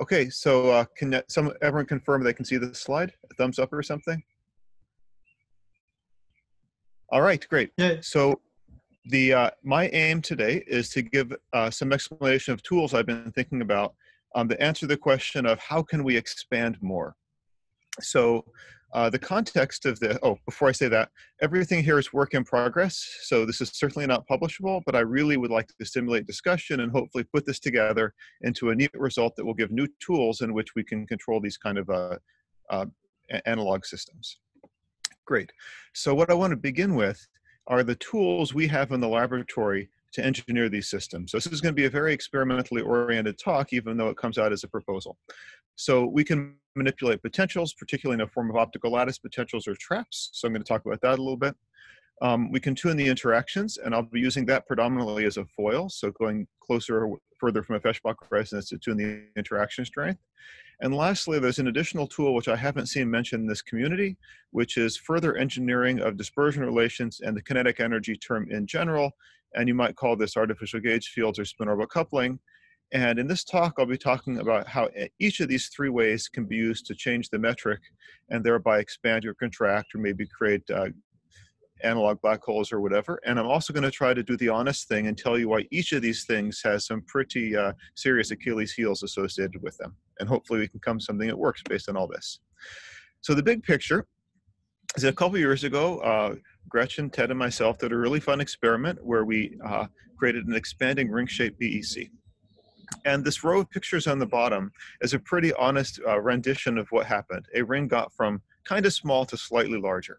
Okay, so uh, can some everyone confirm they can see the slide? A thumbs up or something? All right, great. Yeah. So the uh, my aim today is to give uh, some explanation of tools I've been thinking about um, to answer the question of how can we expand more. So uh, the context of the, oh, before I say that, everything here is work in progress. So this is certainly not publishable, but I really would like to stimulate discussion and hopefully put this together into a neat result that will give new tools in which we can control these kind of uh, uh, analog systems. Great. So what I want to begin with are the tools we have in the laboratory to engineer these systems. So this is going to be a very experimentally oriented talk, even though it comes out as a proposal. So we can manipulate potentials, particularly in a form of optical lattice potentials or traps. So I'm going to talk about that a little bit. Um, we can tune the interactions, and I'll be using that predominantly as a foil, so going closer or further from a Feshbach resonance to tune the interaction strength. And lastly, there's an additional tool which I haven't seen mentioned in this community, which is further engineering of dispersion relations and the kinetic energy term in general. And you might call this artificial gauge fields or spin orbital coupling. And in this talk, I'll be talking about how each of these three ways can be used to change the metric and thereby expand or contract or maybe create uh, analog black holes or whatever. And I'm also going to try to do the honest thing and tell you why each of these things has some pretty uh, serious Achilles heels associated with them. And hopefully we can come something that works based on all this. So the big picture is a couple years ago, uh, Gretchen, Ted, and myself did a really fun experiment where we uh, created an expanding ring-shaped BEC. And this row of pictures on the bottom is a pretty honest uh, rendition of what happened. A ring got from kind of small to slightly larger.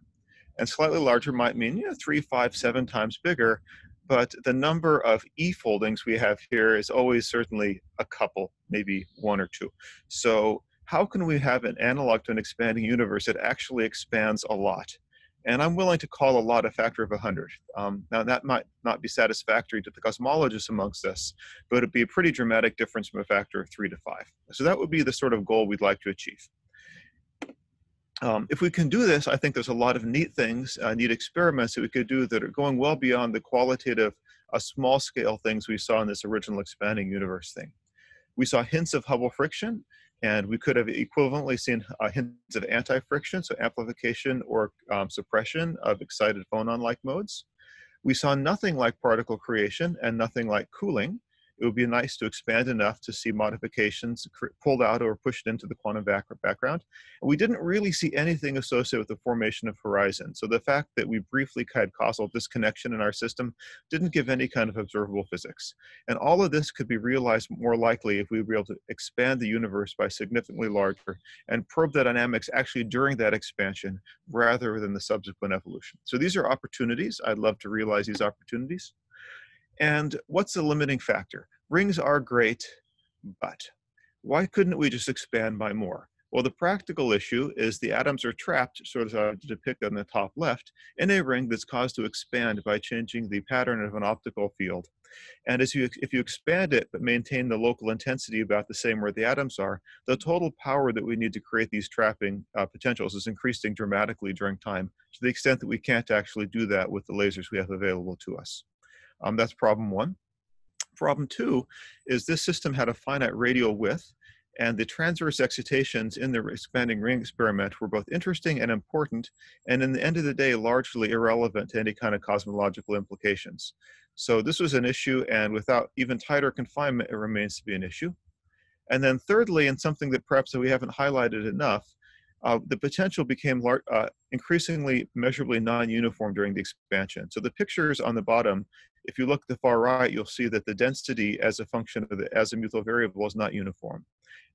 And slightly larger might mean, you know, three, five, seven times bigger. But the number of E foldings we have here is always certainly a couple, maybe one or two. So how can we have an analog to an expanding universe that actually expands a lot? And I'm willing to call a lot a factor of 100. Um, now, that might not be satisfactory to the cosmologists amongst us, but it'd be a pretty dramatic difference from a factor of 3 to 5. So that would be the sort of goal we'd like to achieve. Um, if we can do this, I think there's a lot of neat things, uh, neat experiments that we could do that are going well beyond the qualitative, uh, small scale things we saw in this original expanding universe thing. We saw hints of Hubble friction, and we could have equivalently seen uh, hints of anti-friction, so amplification or um, suppression of excited phonon-like modes. We saw nothing like particle creation and nothing like cooling, it would be nice to expand enough to see modifications pulled out or pushed into the quantum back background. And we didn't really see anything associated with the formation of horizon. So the fact that we briefly had causal disconnection in our system didn't give any kind of observable physics. And all of this could be realized more likely if we were able to expand the universe by significantly larger and probe the dynamics actually during that expansion rather than the subsequent evolution. So these are opportunities. I'd love to realize these opportunities. And what's the limiting factor? Rings are great, but why couldn't we just expand by more? Well, the practical issue is the atoms are trapped, sort of depicted on the top left, in a ring that's caused to expand by changing the pattern of an optical field. And as you, if you expand it but maintain the local intensity about the same where the atoms are, the total power that we need to create these trapping uh, potentials is increasing dramatically during time to the extent that we can't actually do that with the lasers we have available to us. Um, that's problem one. Problem two is this system had a finite radial width and the transverse excitations in the expanding ring experiment were both interesting and important, and in the end of the day, largely irrelevant to any kind of cosmological implications. So this was an issue, and without even tighter confinement, it remains to be an issue. And then thirdly, and something that perhaps we haven't highlighted enough, uh, the potential became uh, increasingly measurably non-uniform during the expansion. So the pictures on the bottom, if you look at the far right, you'll see that the density as a function of the azimuthal variable is not uniform.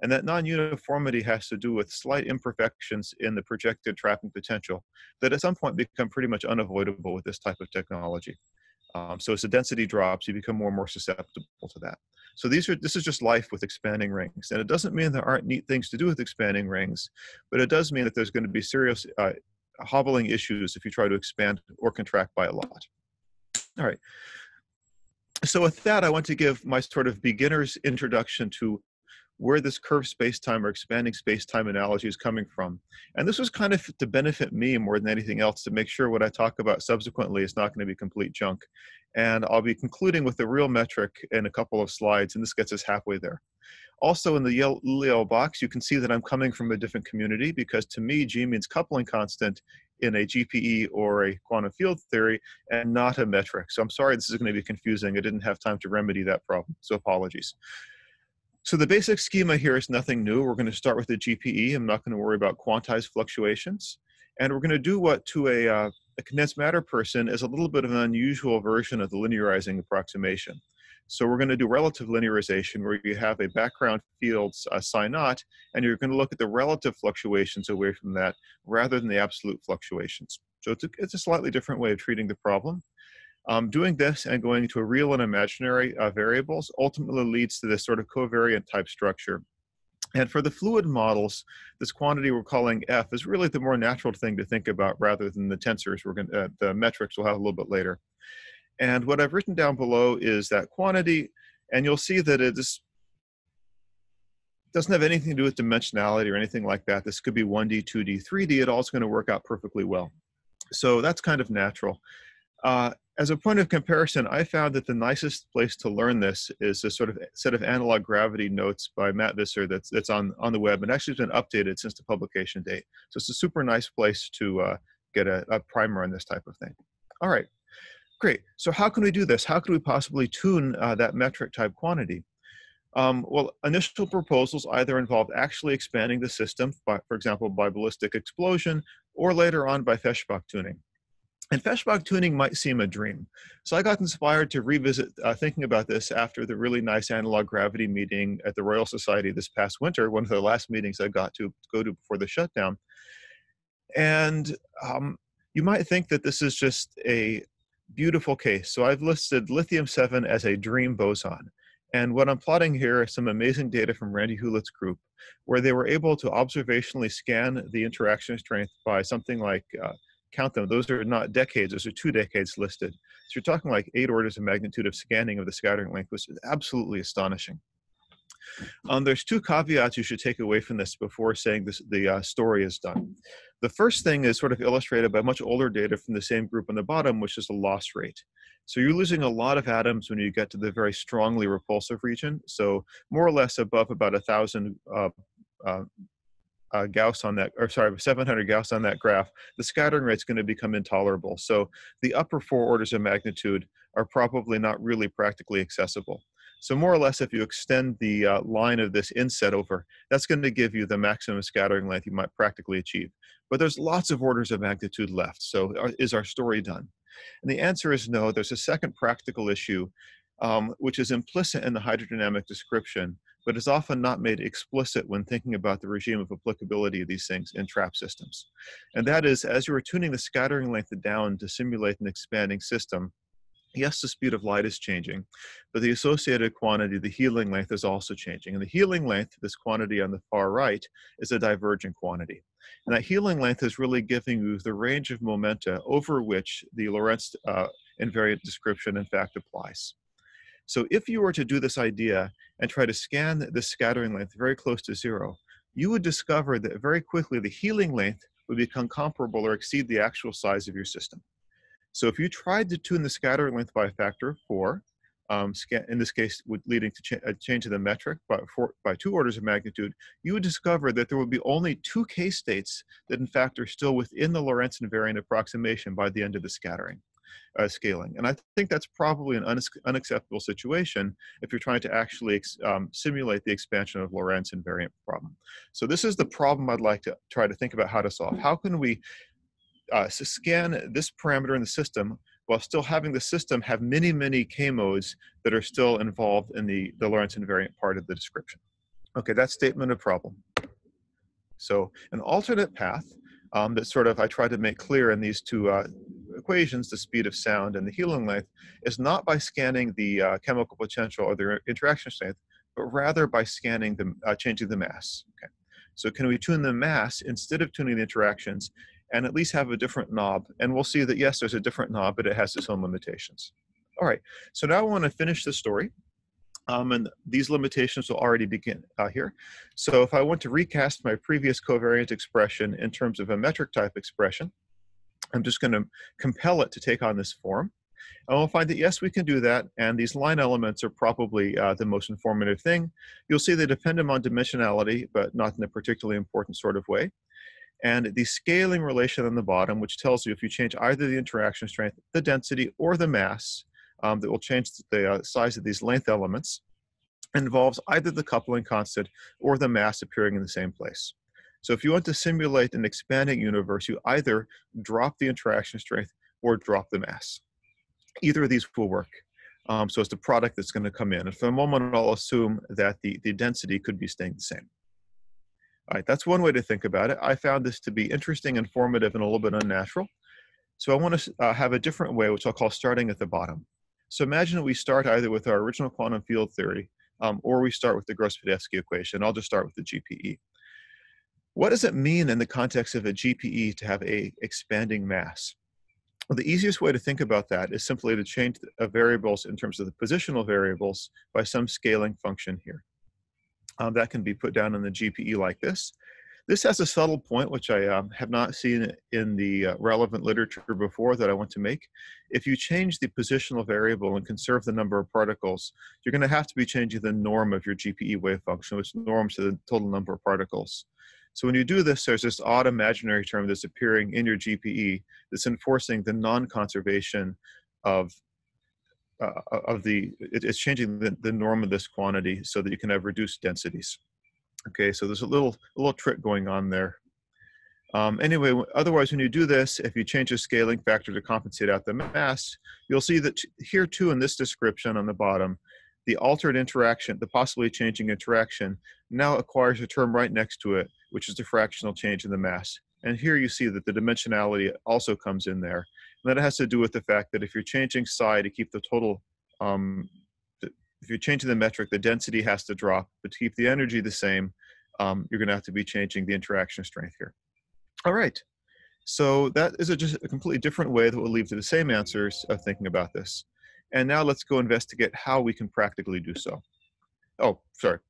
And that non-uniformity has to do with slight imperfections in the projected trapping potential that at some point become pretty much unavoidable with this type of technology. Um, so as the density drops, you become more and more susceptible to that. So these are this is just life with expanding rings, and it doesn't mean there aren't neat things to do with expanding rings, but it does mean that there's going to be serious uh, hobbling issues if you try to expand or contract by a lot. All right. So with that, I want to give my sort of beginner's introduction to where this curved space-time or expanding space-time analogy is coming from. And this was kind of to benefit me more than anything else to make sure what I talk about subsequently is not going to be complete junk. And I'll be concluding with the real metric in a couple of slides, and this gets us halfway there. Also in the yellow box, you can see that I'm coming from a different community because to me, G means coupling constant in a GPE or a quantum field theory and not a metric. So I'm sorry this is going to be confusing. I didn't have time to remedy that problem, so apologies. So the basic schema here is nothing new. We're going to start with the GPE. I'm not going to worry about quantized fluctuations. And we're going to do what to a, uh, a condensed matter person is a little bit of an unusual version of the linearizing approximation. So we're going to do relative linearization where you have a background field uh, psi naught, and you're going to look at the relative fluctuations away from that rather than the absolute fluctuations. So it's a, it's a slightly different way of treating the problem. Um, doing this and going to a real and imaginary uh, variables ultimately leads to this sort of covariant type structure. And for the fluid models, this quantity we're calling f is really the more natural thing to think about rather than the tensors we're going uh, the metrics we'll have a little bit later. And what I've written down below is that quantity, and you'll see that it is doesn't have anything to do with dimensionality or anything like that. This could be 1D, 2D, 3D. It all's going to work out perfectly well. So that's kind of natural. Uh, as a point of comparison, I found that the nicest place to learn this is a sort of set of analog gravity notes by Matt Visser that's, that's on, on the web and actually has been updated since the publication date. So it's a super nice place to uh, get a, a primer on this type of thing. All right. Great. So how can we do this? How could we possibly tune uh, that metric type quantity? Um, well, initial proposals either involved actually expanding the system, by, for example, by ballistic explosion, or later on by Feshbach tuning. And Feshbach tuning might seem a dream. So I got inspired to revisit uh, thinking about this after the really nice analog gravity meeting at the Royal Society this past winter, one of the last meetings I got to go to before the shutdown. And um, you might think that this is just a beautiful case. So I've listed lithium-7 as a dream boson. And what I'm plotting here is some amazing data from Randy Hulet's group, where they were able to observationally scan the interaction strength by something like, uh, count them, those are not decades, those are two decades listed. So you're talking like eight orders of magnitude of scanning of the scattering length, which is absolutely astonishing. Um, there's two caveats you should take away from this before saying this, the uh, story is done. The first thing is sort of illustrated by much older data from the same group on the bottom, which is the loss rate. So you're losing a lot of atoms when you get to the very strongly repulsive region. So more or less above about a thousand uh, uh, uh, Gauss on that, or sorry, 700 Gauss on that graph, the scattering rate is going to become intolerable. So the upper four orders of magnitude are probably not really practically accessible. So more or less, if you extend the uh, line of this inset over, that's going to give you the maximum scattering length you might practically achieve. But there's lots of orders of magnitude left. So uh, is our story done? And the answer is no. There's a second practical issue, um, which is implicit in the hydrodynamic description, but is often not made explicit when thinking about the regime of applicability of these things in trap systems. And that is, as you are tuning the scattering length down to simulate an expanding system, yes, the speed of light is changing, but the associated quantity, the healing length, is also changing. And the healing length, this quantity on the far right, is a divergent quantity. And that healing length is really giving you the range of momenta over which the Lorentz uh, invariant description in fact applies. So if you were to do this idea and try to scan the scattering length very close to zero, you would discover that very quickly the healing length would become comparable or exceed the actual size of your system. So if you tried to tune the scattering length by a factor of four, um, in this case leading to a change in the metric by, four, by two orders of magnitude, you would discover that there would be only two case states that in fact are still within the Lorentz invariant approximation by the end of the scattering. Uh, scaling. And I think that's probably an unacceptable situation if you're trying to actually um, simulate the expansion of Lorentz invariant problem. So this is the problem I'd like to try to think about how to solve. How can we uh, scan this parameter in the system while still having the system have many, many k-modes that are still involved in the, the Lorentz invariant part of the description. Okay, that's statement of problem. So an alternate path um, that sort of I try to make clear in these two uh, equations, the speed of sound and the healing length, is not by scanning the uh, chemical potential or the interaction strength, but rather by scanning the, uh, changing the mass. Okay. So can we tune the mass instead of tuning the interactions and at least have a different knob. And we'll see that, yes, there's a different knob, but it has its own limitations. All right, so now I want to finish the story Um, and these limitations will already begin uh, here. So if I want to recast my previous covariant expression in terms of a metric type expression, I'm just going to compel it to take on this form. And we'll find that yes, we can do that. And these line elements are probably uh, the most informative thing. You'll see they depend on dimensionality, but not in a particularly important sort of way. And the scaling relation on the bottom, which tells you if you change either the interaction strength, the density, or the mass, um, that will change the uh, size of these length elements, involves either the coupling constant or the mass appearing in the same place. So if you want to simulate an expanding universe, you either drop the interaction strength or drop the mass. Either of these will work. Um, so it's the product that's going to come in. And for the moment, I'll assume that the, the density could be staying the same. All right, that's one way to think about it. I found this to be interesting, informative, and a little bit unnatural. So I want to uh, have a different way, which I'll call starting at the bottom. So imagine we start either with our original quantum field theory, um, or we start with the Gross-Pitaevskii equation. I'll just start with the GPE. What does it mean in the context of a GPE to have a expanding mass? Well, the easiest way to think about that is simply to change the variables in terms of the positional variables by some scaling function here. Um, that can be put down in the GPE like this. This has a subtle point, which I um, have not seen in the uh, relevant literature before that I want to make. If you change the positional variable and conserve the number of particles, you're going to have to be changing the norm of your GPE wave function, which norms to the total number of particles. So when you do this, there's this odd imaginary term that's appearing in your GPE that's enforcing the non-conservation of uh, of the, it, it's changing the, the norm of this quantity so that you can have reduced densities. Okay, so there's a little, a little trick going on there. Um, anyway, otherwise, when you do this, if you change the scaling factor to compensate out the mass, you'll see that here too in this description on the bottom, the altered interaction, the possibly changing interaction, now acquires a term right next to it, which is the fractional change in the mass. And here you see that the dimensionality also comes in there. And that has to do with the fact that if you're changing psi to keep the total um, if you're changing the metric, the density has to drop, but to keep the energy the same, um, you're going to have to be changing the interaction strength here. All right. So that is a, just a completely different way that will lead to the same answers of thinking about this. And now let's go investigate how we can practically do so. Oh, sorry.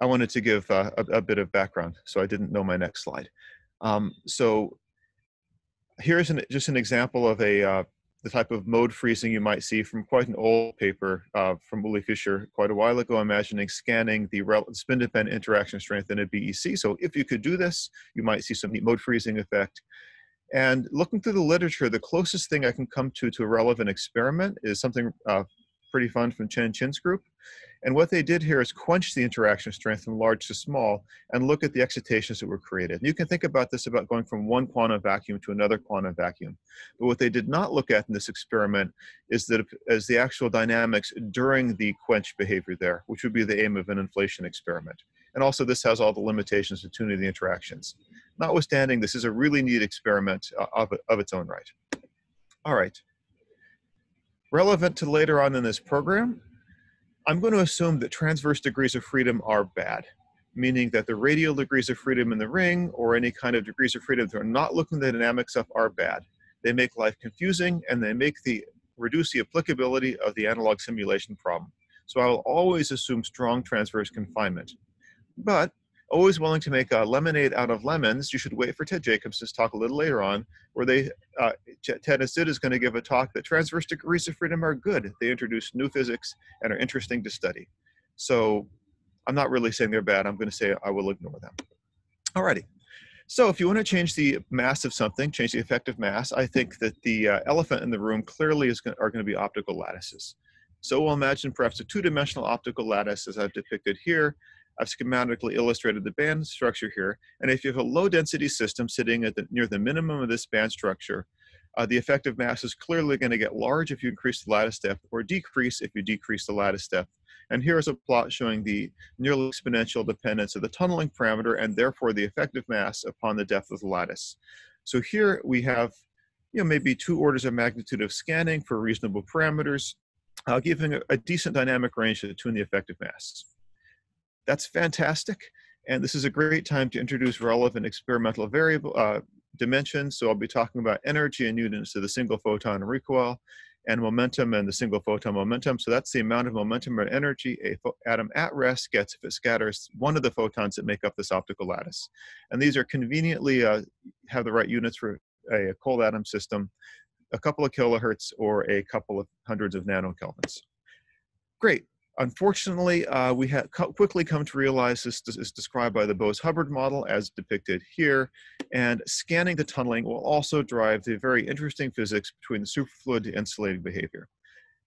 I wanted to give uh, a, a, bit of background, so I didn't know my next slide. Um, so here's an, just an example of a uh, the type of mode freezing you might see from quite an old paper uh, from Uli Fischer quite a while ago, imagining scanning the spin-dependent interaction strength in a BEC. So if you could do this, you might see some mode freezing effect. And looking through the literature, the closest thing I can come to to a relevant experiment is something uh, pretty fun from Cheng Chin's group. And what they did here is quench the interaction strength from large to small and look at the excitations that were created. And you can think about this about going from one quantum vacuum to another quantum vacuum. But what they did not look at in this experiment is that as the actual dynamics during the quench behavior there, which would be the aim of an inflation experiment. And also this has all the limitations of tuning the interactions. Notwithstanding, this is a really neat experiment uh, of, of its own right. All right. Relevant to later on in this program, I'm going to assume that transverse degrees of freedom are bad, meaning that the radial degrees of freedom in the ring or any kind of degrees of freedom that are not looking the dynamics of are bad. They make life confusing and they make the reduce the applicability of the analog simulation problem. So I will always assume strong transverse confinement. But always willing to make a lemonade out of lemons, you should wait for Ted Jacobson's talk a little later on, where they uh, Ted Asid is going to give a talk that transverse degrees of freedom are good. They introduce new physics and are interesting to study. So I'm not really saying they're bad. I'm going to say I will ignore them. Alrighty. So if you want to change the mass of something, change the effective mass, I think that the uh, elephant in the room clearly is going, are going to be optical lattices. So we'll imagine perhaps a two-dimensional optical lattice as I've depicted here I've schematically illustrated the band structure here. And if you have a low density system sitting at the, near the minimum of this band structure, uh, the effective mass is clearly going to get large if you increase the lattice depth or decrease if you decrease the lattice depth. And here's a plot showing the nearly exponential dependence of the tunneling parameter and therefore the effective mass upon the depth of the lattice. So here we have you know, maybe two orders of magnitude of scanning for reasonable parameters, uh, giving a, a decent dynamic range to tune the effective mass. That's fantastic. And this is a great time to introduce relevant experimental variable uh, dimensions. So I'll be talking about energy and units to the single photon recoil and momentum and the single photon momentum. So that's the amount of momentum or energy a atom at rest gets if it scatters one of the photons that make up this optical lattice. And these are conveniently uh, have the right units for a, a cold atom system, a couple of kilohertz or a couple of hundreds of nanokelvins. Great. Unfortunately, uh, we have quickly come to realize this is described by the Bose-Hubbard model as depicted here, and scanning the tunneling will also drive the very interesting physics between the superfluid insulating behavior.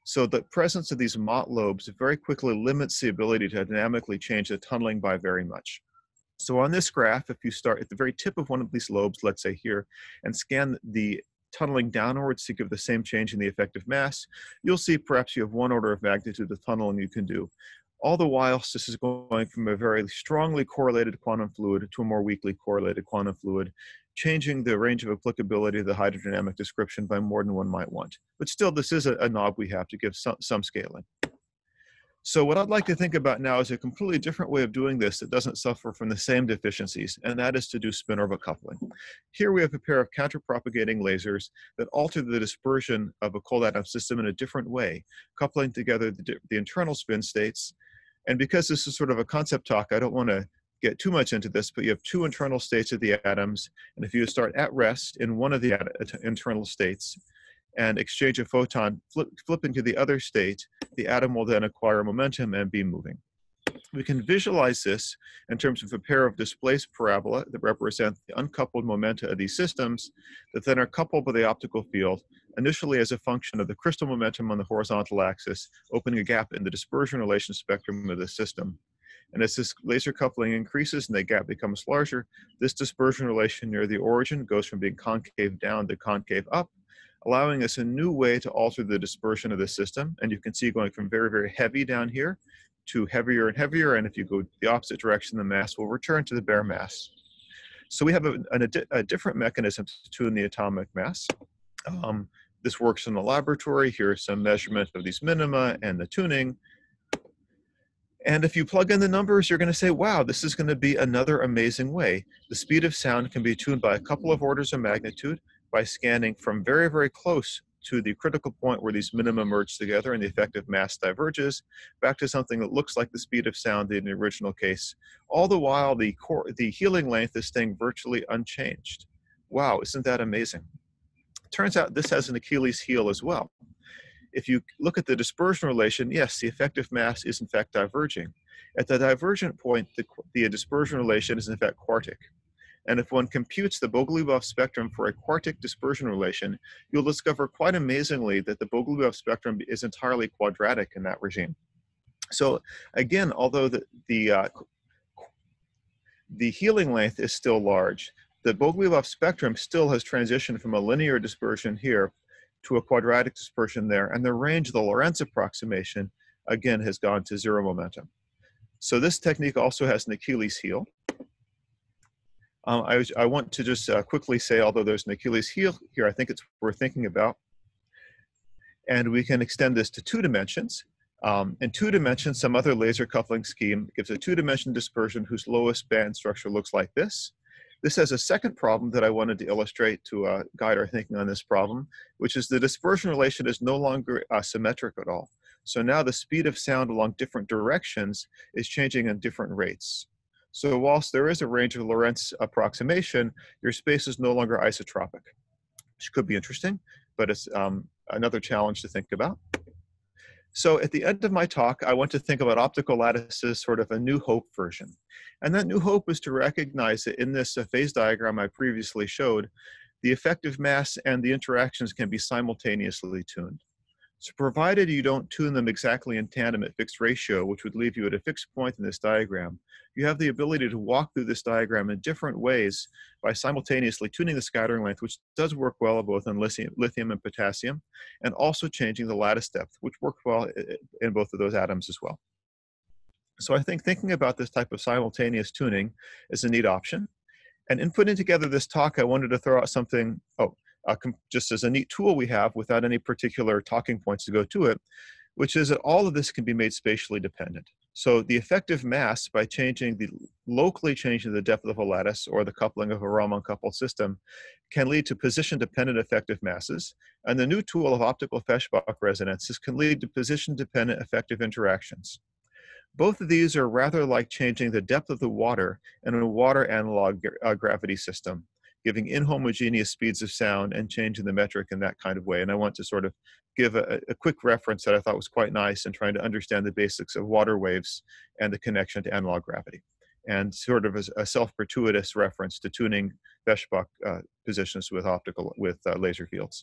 So the presence of these Mott lobes very quickly limits the ability to dynamically change the tunneling by very much. So on this graph, if you start at the very tip of one of these lobes, let's say here, and scan the tunneling downwards to give the same change in the effective mass, you'll see perhaps you have one order of magnitude of tunneling you can do. All the whilst this is going from a very strongly correlated quantum fluid to a more weakly correlated quantum fluid, changing the range of applicability of the hydrodynamic description by more than one might want. But still, this is a, a knob we have to give some, some scaling. So what I'd like to think about now is a completely different way of doing this that doesn't suffer from the same deficiencies, and that is to do spin-orbit coupling. Here we have a pair of counterpropagating lasers that alter the dispersion of a cold atom system in a different way, coupling together the, the internal spin states. And because this is sort of a concept talk, I don't want to get too much into this, but you have two internal states of the atoms, and if you start at rest in one of the internal states, and exchange a photon, flip, flip into the other state, the atom will then acquire momentum and be moving. We can visualize this in terms of a pair of displaced parabola that represent the uncoupled momenta of these systems that then are coupled by the optical field, initially as a function of the crystal momentum on the horizontal axis, opening a gap in the dispersion relation spectrum of the system. And as this laser coupling increases and the gap becomes larger, this dispersion relation near the origin goes from being concave down to concave up, allowing us a new way to alter the dispersion of the system. And you can see going from very, very heavy down here to heavier and heavier. And if you go the opposite direction, the mass will return to the bare mass. So we have a, a, a different mechanism to tune the atomic mass. Um, this works in the laboratory. Here's some measurement of these minima and the tuning. And if you plug in the numbers, you're going to say, wow, this is going to be another amazing way. The speed of sound can be tuned by a couple of orders of magnitude by scanning from very, very close to the critical point where these minima merge together and the effective mass diverges back to something that looks like the speed of sound in the original case. All the while, the, core, the healing length is staying virtually unchanged. Wow, isn't that amazing? Turns out this has an Achilles heel as well. If you look at the dispersion relation, yes, the effective mass is in fact diverging. At the divergent point, the, the dispersion relation is in fact quartic. And if one computes the Bogoliubov spectrum for a quartic dispersion relation, you'll discover quite amazingly that the Bogoliubov spectrum is entirely quadratic in that regime. So again, although the, the, uh, the healing length is still large, the Bogoliubov spectrum still has transitioned from a linear dispersion here to a quadratic dispersion there, and the range of the Lorentz approximation, again, has gone to zero momentum. So this technique also has an Achilles heel. Um, I, I, want to just uh, quickly say, although there's an Achilles heel here, I think it's worth thinking about. And we can extend this to two dimensions. Um, in two dimensions, some other laser coupling scheme gives a two-dimension dispersion whose lowest band structure looks like this. This has a second problem that I wanted to illustrate to uh, guide our thinking on this problem, which is the dispersion relation is no longer uh, symmetric at all. So now the speed of sound along different directions is changing at different rates. So whilst there is a range of Lorentz approximation, your space is no longer isotropic, which could be interesting, but it's um, another challenge to think about. So at the end of my talk, I want to think about optical lattices sort of a new hope version. And that new hope is to recognize that in this uh, phase diagram I previously showed, the effective mass and the interactions can be simultaneously tuned. So provided you don't tune them exactly in tandem at fixed ratio, which would leave you at a fixed point in this diagram, you have the ability to walk through this diagram in different ways by simultaneously tuning the scattering length, which does work well both in lithium, lithium and potassium, and also changing the lattice depth, which works well eh, eh, in both of those atoms as well. So I think thinking about this type of simultaneous tuning is a neat option. And in putting together this talk, I wanted to throw out something, oh, just as a neat tool we have without any particular talking points to go to it, which is that all of this can be made spatially dependent. So the effective mass by changing the locally changing the depth of a lattice or the coupling of a Raman coupled system can lead to position-dependent effective masses, and the new tool of optical Feshbach resonances can lead to position-dependent effective interactions. Both of these are rather like changing the depth of the water in a water analog uh, gravity system, giving inhomogeneous speeds of sound and changing the metric in that kind of way. And I want to sort of give a, a, quick reference that I thought was quite nice in trying to understand the basics of water waves and the connection to analog gravity. And sort of a, a self-gratuitous reference to tuning Feshbach uh, positions with optical, with uh, laser fields.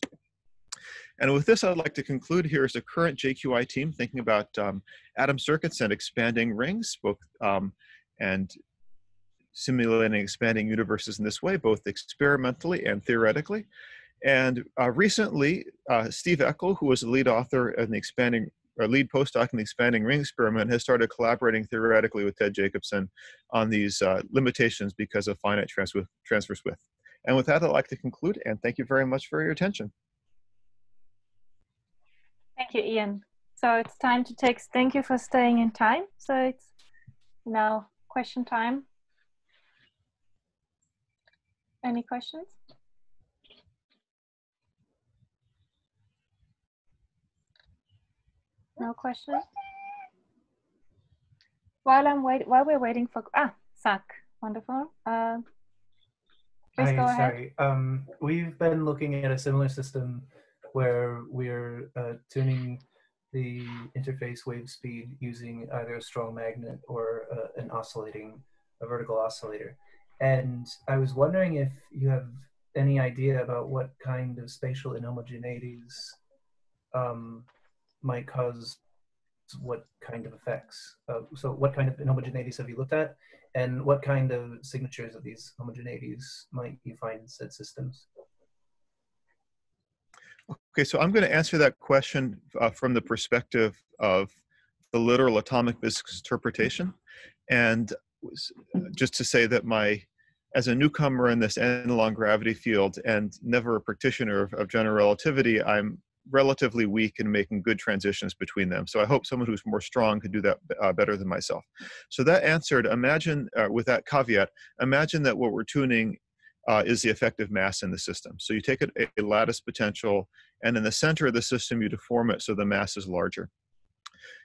And with this, I'd like to conclude here as a current JQI team thinking about um, atom circuits and expanding rings, both um, and simulating expanding universes in this way, both experimentally and theoretically. And uh, recently, uh, Steve Eckel, who was the lead author and the expanding or lead postdoc in the expanding ring experiment, has started collaborating theoretically with Ted Jacobson on these uh, limitations because of finite transfer, transverse width. And with that, I'd like to conclude and thank you very much for your attention. Thank you, Ian. So it's time to take, thank you for staying in time. So it's now question time. Any questions? No questions? While I'm wait, while we're waiting for ah, Zach, wonderful. Uh, please Hi, go ahead. Sorry, um, we've been looking at a similar system where we're uh, tuning the interface wave speed using either a strong magnet or uh, an oscillating, a vertical oscillator. And I was wondering if you have any idea about what kind of spatial inhomogeneities um, might cause what kind of effects. Uh, so what kind of inhomogeneities have you looked at? And what kind of signatures of these homogeneities might you find in said systems? Okay, so I'm going to answer that question uh, from the perspective of the literal atomic physics interpretation. And just to say that my, as a newcomer in this analog gravity field and never a practitioner of, of general relativity, I'm relatively weak in making good transitions between them. So I hope someone who's more strong could do that uh, better than myself. So that answered, imagine, uh, with that caveat, imagine that what we're tuning uh, is the effective mass in the system. So you take a, a lattice potential, and in the center of the system, you deform it so the mass is larger.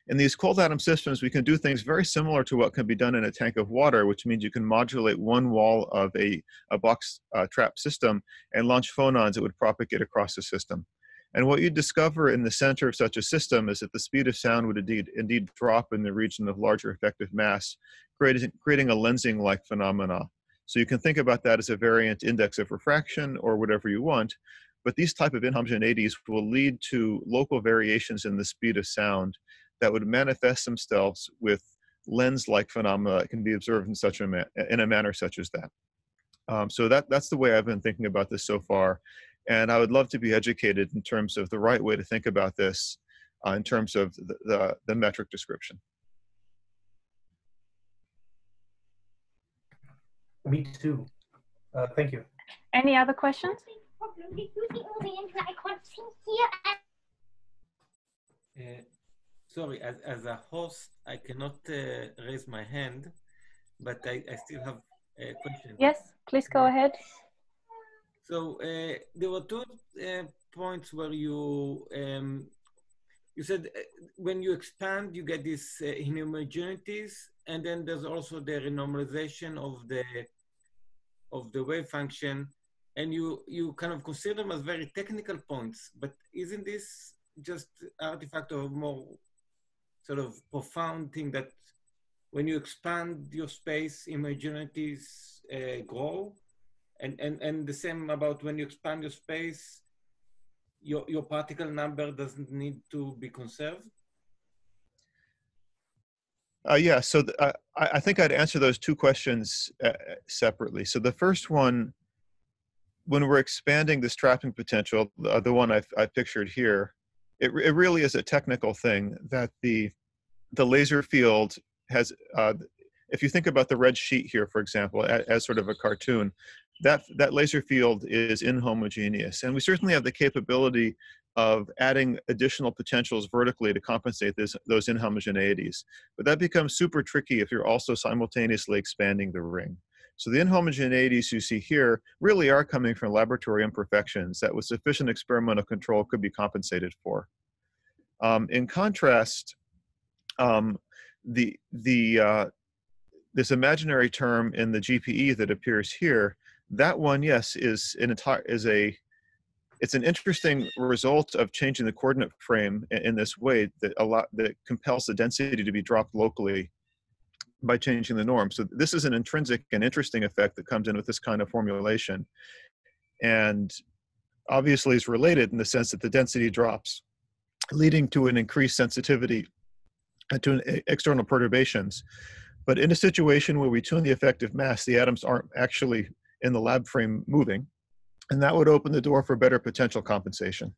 In these cold atom systems, we can do things very similar to what can be done in a tank of water, which means you can modulate one wall of a, a box uh, trap system and launch phonons that would propagate across the system. And what you discover in the center of such a system is that the speed of sound would indeed, indeed drop in the region of larger effective mass, creating, creating a lensing-like phenomena. So you can think about that as a variant index of refraction or whatever you want, but these type of inhomogeneities will lead to local variations in the speed of sound that would manifest themselves with lens-like phenomena that can be observed in such a in a manner such as that. Um, so that that's the way I've been thinking about this so far, and I would love to be educated in terms of the right way to think about this, uh, in terms of the, the, the metric description. Me too. Uh, thank you. Any other questions? Uh, sorry, as, as a host, I cannot uh, raise my hand, but I, I still have a question. Yes, please go ahead. So uh, there were two uh, points where you um, you said uh, when you expand, you get these uh, inhomogeneities, and then there's also the renormalization of the of the wave function, and you you kind of consider them as very technical points. But isn't this just artifact of more sort of profound thing that when you expand your space, homogeneities uh, grow, and and and the same about when you expand your space, your, your particle number doesn't need to be conserved? Uh, yeah, so I, I, think I'd answer those two questions uh, separately. So the first one, when we're expanding this trapping potential, uh, the one I've, I've pictured here, it, it really is a technical thing that the the laser field has. Uh, if you think about the red sheet here, for example, as, as sort of a cartoon, that that laser field is inhomogeneous and we certainly have the capability of adding additional potentials vertically to compensate this, those inhomogeneities. But that becomes super tricky if you're also simultaneously expanding the ring. So the inhomogeneities you see here really are coming from laboratory imperfections that with sufficient experimental control could be compensated for. Um, in contrast, um, the, the, uh, this imaginary term in the GPE that appears here, that one, yes, is an entire is a it's an interesting result of changing the coordinate frame in, in this way that a lot that compels the density to be dropped locally by changing the norm. So this is an intrinsic and interesting effect that comes in with this kind of formulation. And obviously is related in the sense that the density drops, leading to an increased sensitivity uh, to uh, external perturbations. But in a situation where we tune the effective mass, the atoms aren't actually in the lab frame moving, and that would open the door for better potential compensation.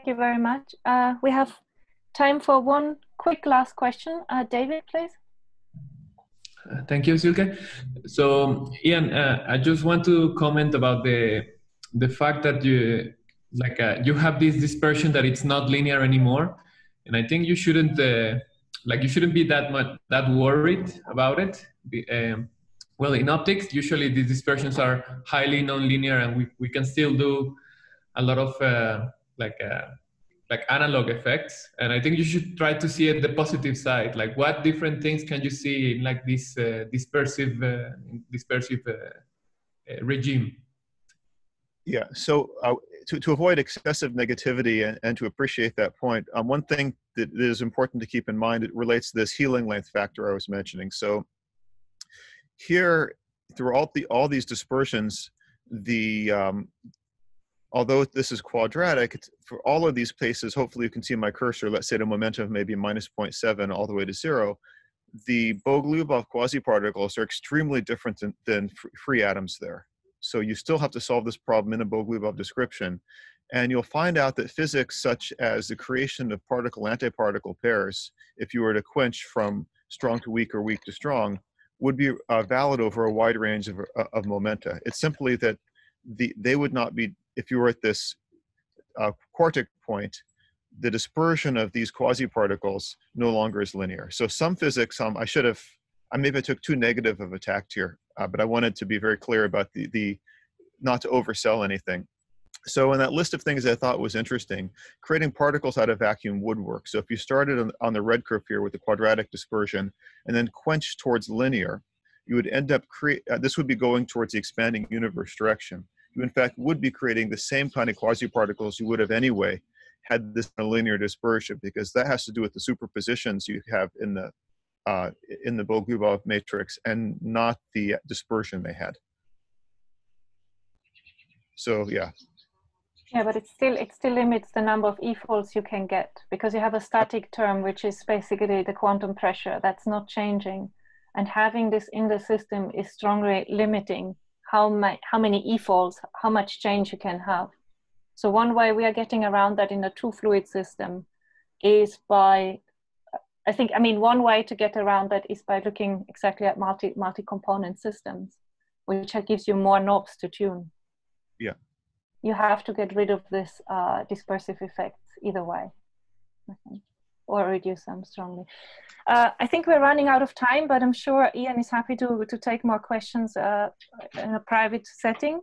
Thank you very much. Uh, we have time for one quick last question. Uh, David, please. Uh, thank you, Silke. So, Ian, uh, I just want to comment about the the fact that you like uh, you have this dispersion that it's not linear anymore, and I think you shouldn't like you shouldn't be that much that worried about it. Um, well, in optics, usually these dispersions are highly nonlinear, and we, we can still do a lot of like uh, like analog effects. And I think you should try to see it the positive side. Like, what different things can you see in like this uh, dispersive uh, dispersive uh, uh, regime? Yeah. So to, to avoid excessive negativity and, and to appreciate that point, um, one thing that is important to keep in mind, it relates to this healing length factor I was mentioning. So here, through all, the, all these dispersions, the um, although this is quadratic, for all of these places, hopefully you can see my cursor, let's say the momentum of maybe minus 0.7 all the way to zero, the Bogoliubov quasiparticles are extremely different than, than free atoms there. So you still have to solve this problem in a Bogoliubov description. And you'll find out that physics such as the creation of particle-antiparticle pairs, if you were to quench from strong to weak or weak to strong, would be uh, valid over a wide range of, uh, of momenta. It's simply that the, they would not be, if you were at this uh, quartic point, the dispersion of these quasi-particles no longer is linear. So some physics, um, I should have, I maybe I took too negative of a tact here, uh, but I wanted to be very clear about the, the not to oversell anything. So in that list of things I thought was interesting, creating particles out of vacuum would work. So if you started on, on the red curve here with the quadratic dispersion and then quench towards linear, you would end up create, uh, this would be going towards the expanding universe direction. You in fact would be creating the same kind of quasi-particles you would have anyway had this linear dispersion because that has to do with the superpositions you have in the uh, in the Bogoliubov matrix and not the dispersion they had. So yeah. Yeah, but it still it still limits the number of e-folds you can get because you have a static term which is basically the quantum pressure that's not changing, and having this in the system is strongly limiting how my how many e-folds, how much change you can have. So one way we are getting around that in a two fluid system is by I think, I mean, one way to get around that is by looking exactly at multi multi component systems, which gives you more knobs to tune. Yeah. You have to get rid of this uh, dispersive effects either way, or reduce them strongly. Uh, I think we're running out of time, but I'm sure Ian is happy to to take more questions uh, in a private setting.